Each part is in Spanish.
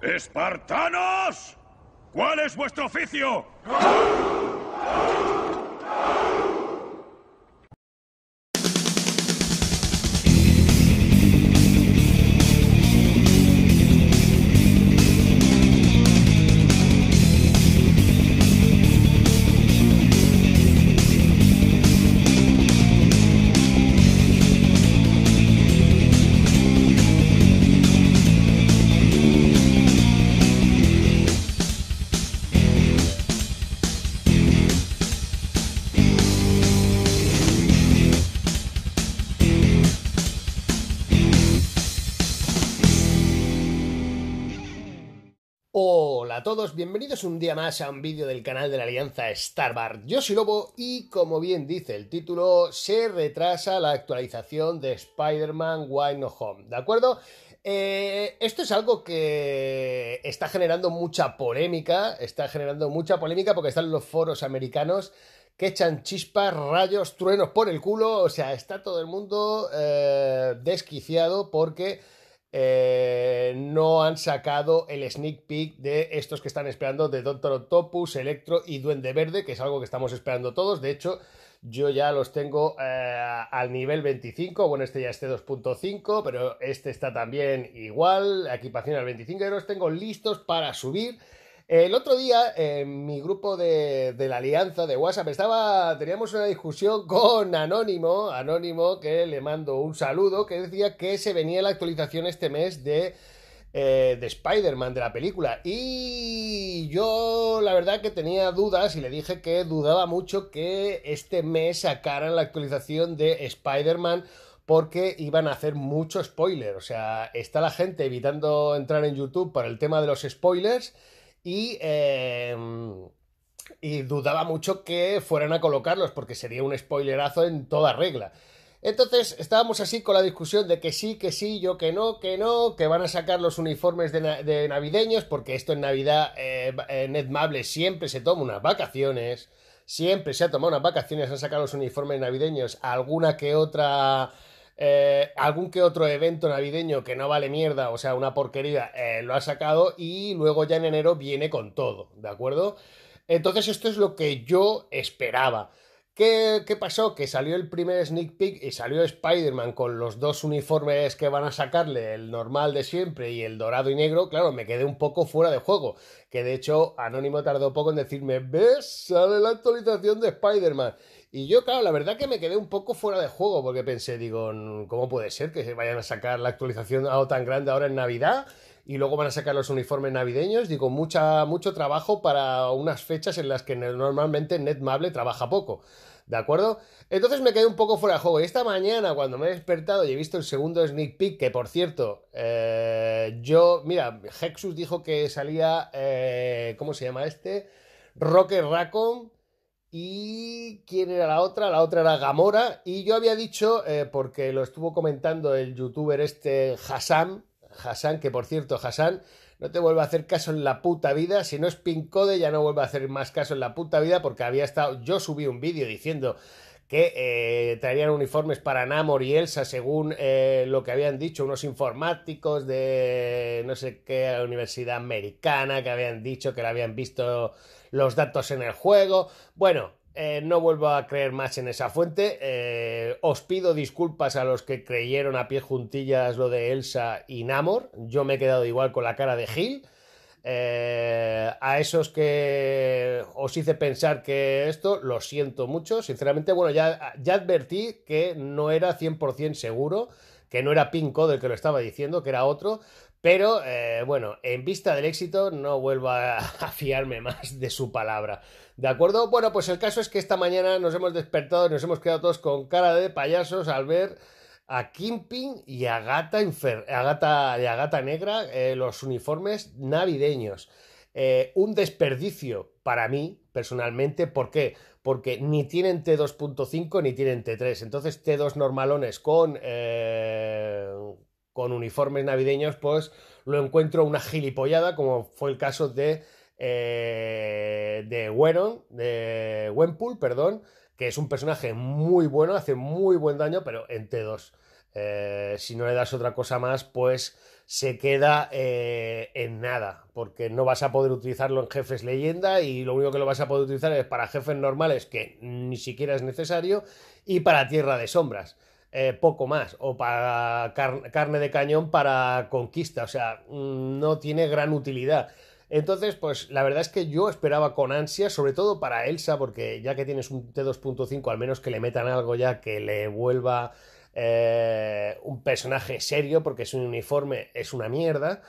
¡Espartanos! ¿Cuál es vuestro oficio? Todos, bienvenidos un día más a un vídeo del canal de la Alianza Starbar. Yo soy Lobo y como bien dice el título, se retrasa la actualización de Spider-Man Way No Home, ¿de acuerdo? Eh, esto es algo que está generando mucha polémica, está generando mucha polémica porque están los foros americanos que echan chispas, rayos, truenos por el culo, o sea, está todo el mundo eh, desquiciado porque eh, no han sacado el sneak peek de estos que están esperando de Doctor Octopus, Electro y Duende Verde, que es algo que estamos esperando todos. De hecho, yo ya los tengo eh, al nivel 25. Bueno, este ya esté 2.5, pero este está también igual. Equipación al 25. Ya los tengo listos para subir. El otro día, en mi grupo de, de, la alianza de WhatsApp, estaba, teníamos una discusión con Anónimo, Anónimo, que le mando un saludo, que decía que se venía la actualización este mes de, eh, de Spider-Man, de la película. Y yo, la verdad, que tenía dudas y le dije que dudaba mucho que este mes sacaran la actualización de Spider-Man porque iban a hacer mucho spoiler. O sea, está la gente evitando entrar en YouTube por el tema de los spoilers y, eh, y dudaba mucho que fueran a colocarlos porque sería un spoilerazo en toda regla. Entonces estábamos así con la discusión de que sí, que sí, yo que no, que no, que van a sacar los uniformes de, na de navideños porque esto en Navidad eh, Netmable siempre se toma unas vacaciones, siempre se ha tomado unas vacaciones, han sacado los uniformes navideños, alguna que otra eh, algún que otro evento navideño que no vale mierda, o sea, una porquería, eh, lo ha sacado y luego ya en enero viene con todo, ¿de acuerdo? Entonces esto es lo que yo esperaba. ¿Qué, ¿Qué, pasó? Que salió el primer sneak peek y salió Spider-Man con los dos uniformes que van a sacarle, el normal de siempre y el dorado y negro. Claro, me quedé un poco fuera de juego. Que de hecho, Anónimo tardó poco en decirme, ¿ves? Sale la actualización de Spider-Man. Y yo, claro, la verdad que me quedé un poco fuera de juego porque pensé, digo, ¿cómo puede ser que se vayan a sacar la actualización algo tan grande ahora en Navidad? Y luego van a sacar los uniformes navideños. Digo, mucha, mucho trabajo para unas fechas en las que normalmente Netmable trabaja poco. ¿De acuerdo? Entonces me quedé un poco fuera de juego. Y esta mañana, cuando me he despertado y he visto el segundo sneak peek, que por cierto, eh, yo, mira, Hexus dijo que salía, eh, ¿cómo se llama este? Rocket Raccoon ¿Y quién era la otra? La otra era Gamora. Y yo había dicho, eh, porque lo estuvo comentando el youtuber este Hassan, Hassan, que por cierto, Hassan, no te vuelve a hacer caso en la puta vida. Si no es Pincode, ya no vuelve a hacer más caso en la puta vida, porque había estado. Yo subí un vídeo diciendo que eh, traerían uniformes para Namor y Elsa según eh, lo que habían dicho unos informáticos de no sé qué universidad americana que habían dicho que le habían visto los datos en el juego. Bueno, eh, no vuelvo a creer más en esa fuente. Eh, os pido disculpas a los que creyeron a pies juntillas lo de Elsa y Namor. Yo me he quedado igual con la cara de Gil. Eh, a esos que os hice pensar que esto, lo siento mucho. Sinceramente, bueno, ya, ya advertí que no era 100% seguro, que no era Pinco del que lo estaba diciendo, que era otro. Pero eh, bueno, en vista del éxito no vuelvo a, fiarme más de su palabra. ¿De acuerdo? Bueno, pues el caso es que esta mañana nos hemos despertado y nos hemos quedado todos con cara de payasos al ver a Kimping y a Gata, a Gata, y a Gata Negra eh, los uniformes navideños. Eh, un desperdicio para mí, personalmente. ¿Por qué? Porque ni tienen T2.5 ni tienen T3. Entonces, T2 normalones con, con uniformes navideños, pues lo encuentro una gilipollada, como fue el caso de, eh, de Weron, de Wenpool, perdón, que es un personaje muy bueno, hace muy buen daño, pero en T2. Eh, si no le das otra cosa más, pues se queda eh, en nada, porque no vas a poder utilizarlo en jefes leyenda y lo único que lo vas a poder utilizar es para jefes normales, que ni siquiera es necesario, y para tierra de sombras. Eh, poco más, o para carne de cañón para conquista, o sea, mm, no tiene gran utilidad. Entonces, pues la verdad es que yo esperaba con ansia, sobre todo para Elsa, porque ya que tienes un T2.5, al menos que le metan algo ya que le vuelva eh, un personaje serio, porque su uniforme es una mierda.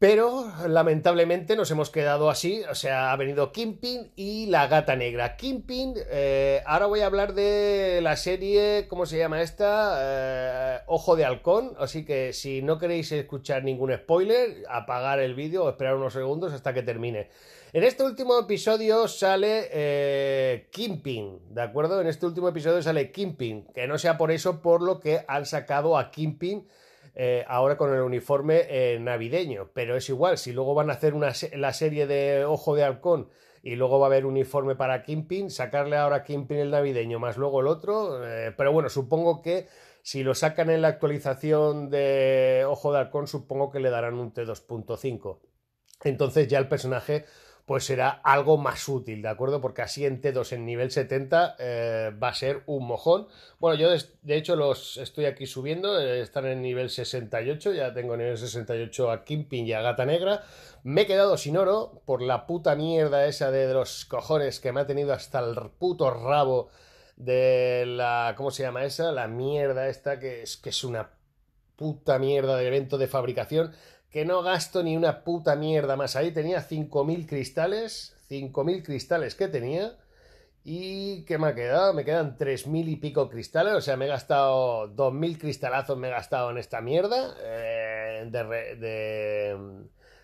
Pero lamentablemente nos hemos quedado así, o sea, ha venido Kimpin y la gata negra. Kimpin, eh, ahora voy a hablar de la serie, ¿cómo se llama esta? Eh, Ojo de Halcón, así que si no queréis escuchar ningún spoiler, apagar el vídeo o esperar unos segundos hasta que termine. En este último episodio sale eh, Kimpin, ¿de acuerdo? En este último episodio sale Kimpin, que no sea por eso por lo que han sacado a Kimpin eh, ahora con el uniforme eh, navideño. Pero es igual, si luego van a hacer una, la serie de Ojo de Halcón y luego va a haber uniforme para Kimpin, sacarle ahora a el navideño más luego el otro. Eh, pero bueno, supongo que si lo sacan en la actualización de Ojo de Halcón, supongo que le darán un T2.5. Entonces ya el personaje pues será algo más útil, ¿de acuerdo? Porque así en T2 en nivel 70 eh, va a ser un mojón. Bueno, yo de, hecho los estoy aquí subiendo, eh, están en nivel 68, ya tengo nivel 68 a Kimpin y a Gata Negra. Me he quedado sin oro por la puta mierda esa de los cojones que me ha tenido hasta el puto rabo de la... ¿Cómo se llama esa? La mierda esta que es, que es una puta mierda de evento de fabricación que no gasto ni una puta mierda más. Ahí tenía 5.000 cristales, 5.000 cristales que tenía. ¿Y qué me ha quedado? Me quedan 3.000 y pico cristales, o sea, me he gastado 2.000 cristalazos, me he gastado en esta mierda eh, de,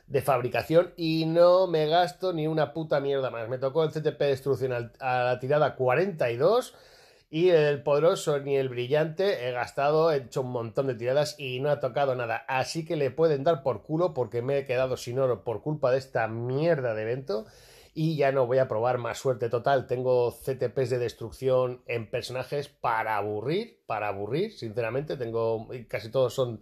de, fabricación y no me gasto ni una puta mierda más. Me tocó el CTP destrucción a la tirada 42 y el poderoso ni el brillante he gastado, he hecho un montón de tiradas y no ha tocado nada. Así que le pueden dar por culo porque me he quedado sin oro por culpa de esta mierda de evento. Y ya no voy a probar más suerte total. Tengo CTPs de destrucción en personajes para aburrir, para aburrir, sinceramente. Tengo, casi todos son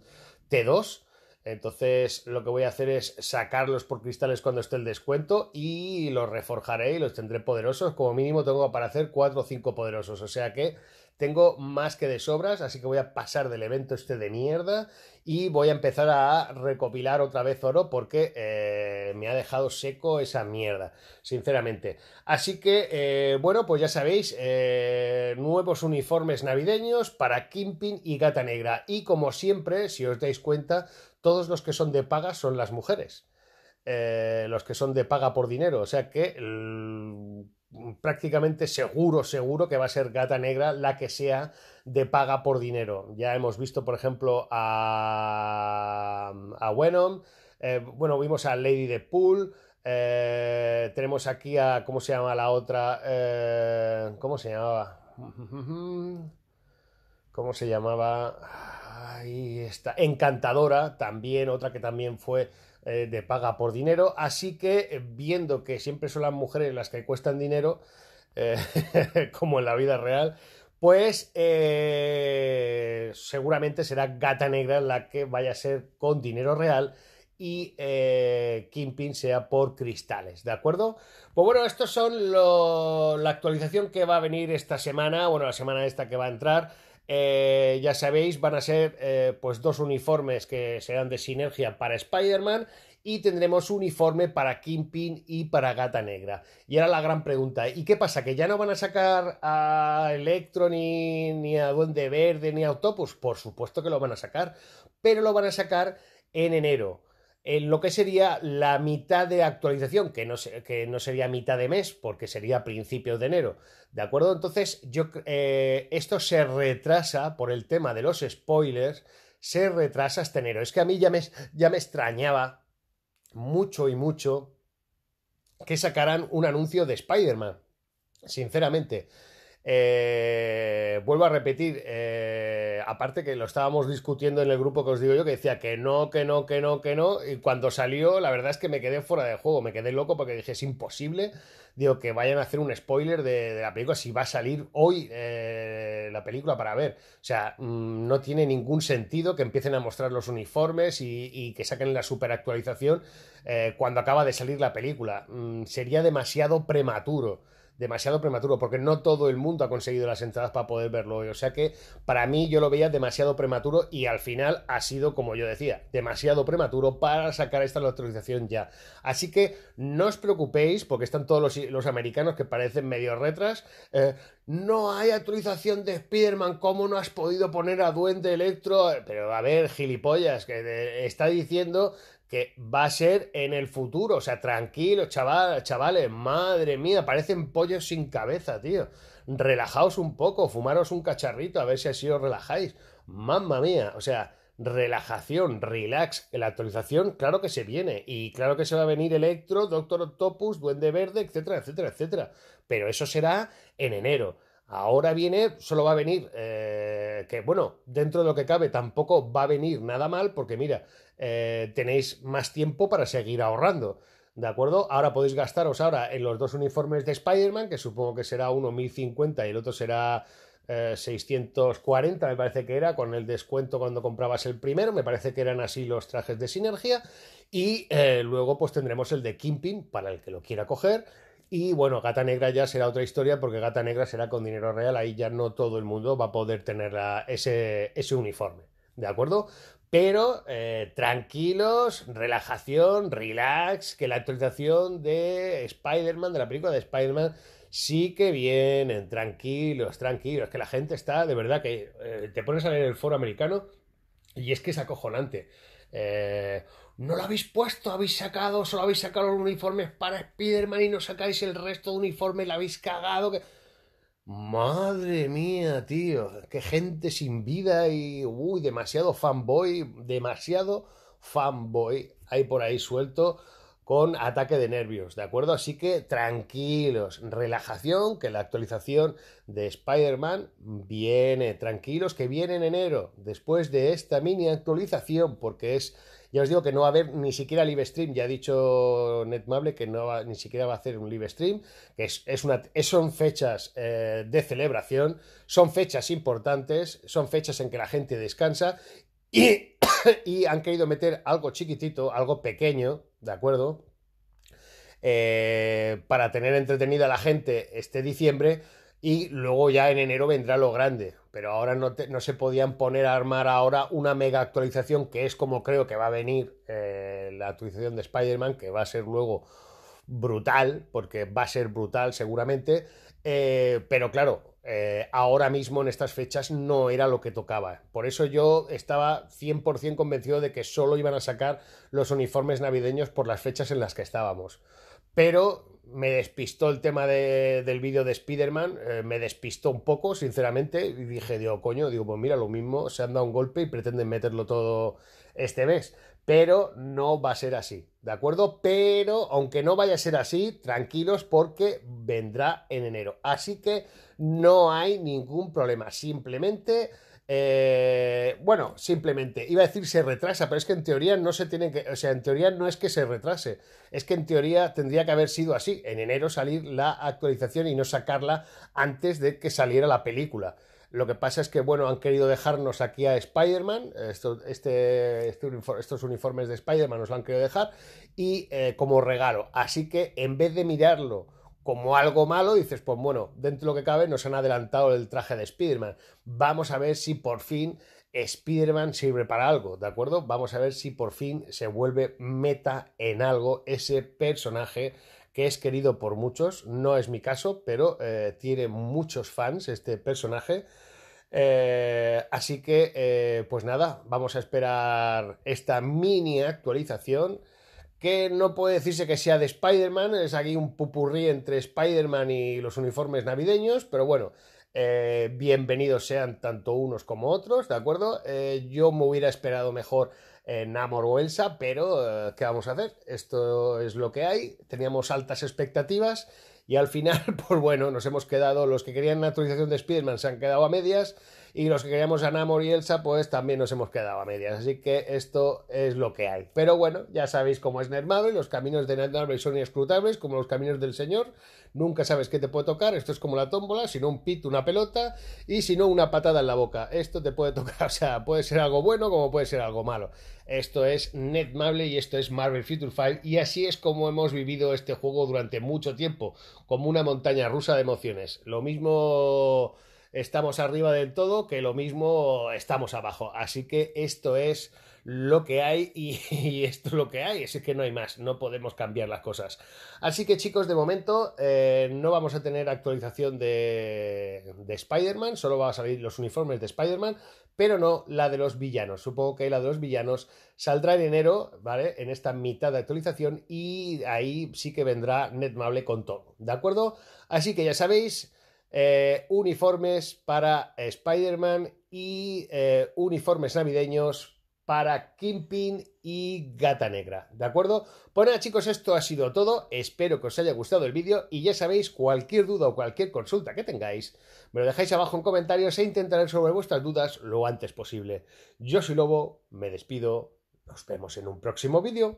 T2. Entonces lo que voy a hacer es sacarlos por cristales cuando esté el descuento y los reforjaré y los tendré poderosos. Como mínimo tengo para hacer 4 o 5 poderosos. O sea que tengo más que de sobras, así que voy a pasar del evento este de mierda y voy a empezar a recopilar otra vez oro porque eh, me ha dejado seco esa mierda, sinceramente. Así que, eh, bueno, pues ya sabéis, eh, nuevos uniformes navideños para Kimpin y Gata Negra. Y como siempre, si os dais cuenta, todos los que son de paga son las mujeres. los que son de paga por dinero. O sea que prácticamente seguro, seguro que va a ser Gata Negra la que sea de paga por dinero. Ya hemos visto, por ejemplo, a, a eh, bueno, vimos a Lady de Pool, eh, tenemos aquí a, ¿cómo se llama la otra? Eh, ¿Cómo se llamaba? ¿Cómo se llamaba? Ahí está. Encantadora, también, otra que también fue eh, de paga por dinero. Así que, eh, viendo que siempre son las mujeres las que cuestan dinero, eh, como en la vida real, pues seguramente será Gata Negra la que vaya a ser con dinero real y eh, Kingpin sea por cristales, ¿de acuerdo? Pues bueno, estos son la actualización que va a venir esta semana, bueno, la semana esta que va a entrar. Eh, ya sabéis, van a ser eh, pues dos uniformes que serán de sinergia para Spider-Man y tendremos uniforme para Kingpin y para Gata Negra. Y ahora la gran pregunta, ¿y qué pasa? ¿Que ya no van a sacar a Electro ni, ni a Duende Verde ni a Autopus? Por supuesto que lo van a sacar, pero lo van a sacar en enero en lo que sería la mitad de actualización, que no, que no sería mitad de mes, porque sería principios de enero. ¿De acuerdo? Entonces, yo, eh, esto se retrasa por el tema de los spoilers, se retrasa hasta enero. Es que a mí ya me, ya me extrañaba mucho y mucho que sacaran un anuncio de Spider-Man. Sinceramente. Eh, vuelvo a repetir, eh, aparte que lo estábamos discutiendo en el grupo que os digo yo, que decía que no, que no, que no, que no, y cuando salió, la verdad es que me quedé fuera de juego, me quedé loco porque dije, es imposible, digo, que vayan a hacer un spoiler de, la película si va a salir hoy eh, la película para ver. O sea, mm, no tiene ningún sentido que empiecen a mostrar los uniformes y, que saquen la super actualización eh, cuando acaba de salir la película. Mm, sería demasiado prematuro demasiado prematuro, porque no todo el mundo ha conseguido las entradas para poder verlo hoy. O sea que para mí yo lo veía demasiado prematuro y al final ha sido, como yo decía, demasiado prematuro para sacar esta actualización ya. Así que no os preocupéis, porque están todos los, americanos que parecen medio retras. Eh, no hay actualización de Spider-Man, ¿cómo no has podido poner a Duende Electro? Pero a ver, gilipollas, que está diciendo que va a ser en el futuro. O sea, tranquilo, chaval, chavales, madre mía, parecen pollos sin cabeza, tío. Relajaos un poco, fumaros un cacharrito, a ver si así os relajáis. Mamma mía, o sea, relajación, relax. La actualización, claro que se viene. Y claro que se va a venir Electro, Doctor Octopus, Duende Verde, etcétera, etcétera, etcétera. Pero eso será en enero. Ahora viene, solo va a venir, eh, que bueno, dentro de lo que cabe tampoco va a venir nada mal, porque mira, eh, tenéis más tiempo para seguir ahorrando. ¿De acuerdo? Ahora podéis gastaros ahora en los dos uniformes de Spider-Man, que supongo que será uno 1050 y el otro será 640, eh, me parece que era, con el descuento cuando comprabas el primero. Me parece que eran así los trajes de sinergia. Y luego, pues tendremos el de Kimping para el que lo quiera coger. Y bueno, Gata Negra ya será otra historia porque Gata Negra será con dinero real, ahí ya no todo el mundo va a poder tener ese, ese uniforme, ¿de acuerdo? Pero eh, tranquilos, relajación, relax, que la actualización de Spider-Man, de la película de Spider-Man, sí que vienen, tranquilos, tranquilos, que la gente está, de verdad, que eh, te pones a leer el foro americano y es que es acojonante. Eh, no lo habéis puesto, habéis sacado, solo habéis sacado los uniformes para Spider-Man y no sacáis el resto de uniformes, la habéis cagado. Que... Madre mía, tío, qué gente sin vida y, uy, demasiado fanboy, demasiado fanboy hay por ahí suelto con ataque de nervios, ¿de acuerdo? Así que tranquilos, relajación, que la actualización de Spider-Man viene, tranquilos, que viene en enero, después de esta mini actualización, porque es ya os digo que no va a haber ni siquiera live stream. Ya ha dicho Netmable que no ni siquiera va a hacer un live stream. Que es, una, son fechas eh, de celebración, son fechas importantes, son fechas en que la gente descansa y, y han querido meter algo chiquitito, algo pequeño, ¿de acuerdo? Eh, para tener entretenida a la gente este diciembre y luego ya en enero vendrá lo grande. Pero ahora no, no se podían poner a armar ahora una mega actualización que es como creo que va a venir eh, la actualización de Spider-Man, que va a ser luego brutal, porque va a ser brutal seguramente. Eh, pero claro, eh, ahora mismo en estas fechas no era lo que tocaba. Por eso yo estaba 100% convencido de que solo iban a sacar los uniformes navideños por las fechas en las que estábamos. Pero me despistó el tema del vídeo de Spider-Man, eh, me despistó un poco, sinceramente, y dije, digo, coño, digo, pues mira, lo mismo, se han dado un golpe y pretenden meterlo todo este mes. Pero no va a ser así, ¿de acuerdo? Pero, aunque no vaya a ser así, tranquilos porque vendrá en enero. Así que no hay ningún problema, simplemente eh, bueno, simplemente, iba a decir se retrasa, pero es que en teoría no se tiene que, o sea, en teoría no es que se retrase, es que en teoría tendría que haber sido así, en enero salir la actualización y no sacarla antes de que saliera la película. Lo que pasa es que, bueno, han querido dejarnos aquí a Spider-Man, este, este estos uniformes de Spider-Man nos lo han querido dejar, y eh, como regalo. Así que en vez de mirarlo como algo malo, dices, pues bueno, dentro de lo que cabe nos han adelantado el traje de Spider-Man. Vamos a ver si por fin Spider-Man sirve para algo, ¿de acuerdo? Vamos a ver si por fin se vuelve meta en algo ese personaje que es querido por muchos. No es mi caso, pero eh, tiene muchos fans este personaje. Eh, así que, eh, pues nada, vamos a esperar esta mini actualización que no puede decirse que sea de Spider-Man, es aquí un pupurrí entre Spider-Man y los uniformes navideños, pero bueno, bienvenidos sean tanto unos como otros, ¿de acuerdo? Yo me hubiera esperado mejor en Namor o Elsa, pero eh, ¿qué vamos a hacer? Esto es lo que hay, teníamos altas expectativas Y al final, pues bueno, nos hemos quedado, los que querían una actualización de Spider-Man se han quedado a medias y los que queríamos a Namor y Elsa, pues también nos hemos quedado a medias. Así que esto es lo que hay. Pero bueno, ya sabéis cómo es Nerdmarvel, los caminos de Nerdmarvel son inescrutables, como los caminos del Señor. Nunca sabes qué te puede tocar. Esto es como la tómbola, si no un pit, una pelota y si no una patada en la boca. Esto te puede tocar, o sea, puede ser algo bueno como puede ser algo malo. Esto es Netmable y esto es Marvel Future 5 y así es como hemos vivido este juego durante mucho tiempo, como una montaña rusa de emociones. Lo mismo estamos arriba del todo, que lo mismo estamos abajo. Así que esto es lo que hay y, esto es lo que hay, es que no hay más, no podemos cambiar las cosas. Así que chicos, de momento eh, no vamos a tener actualización de, de Spider-Man, solo van a salir los uniformes de Spider-Man, pero no la de los villanos. Supongo que la de los villanos saldrá en enero, ¿vale? En esta mitad de actualización y ahí sí que vendrá Netmable con todo, ¿de acuerdo? Así que ya sabéis, eh, uniformes para Spider-Man y eh, uniformes navideños para Kimpin y Gata Negra, ¿de acuerdo? Pues nada chicos, esto ha sido todo, espero que os haya gustado el vídeo y ya sabéis, cualquier duda o cualquier consulta que tengáis, me lo dejáis abajo en comentarios e intentaré resolver vuestras dudas lo antes posible. Yo soy Lobo, me despido, nos vemos en un próximo vídeo.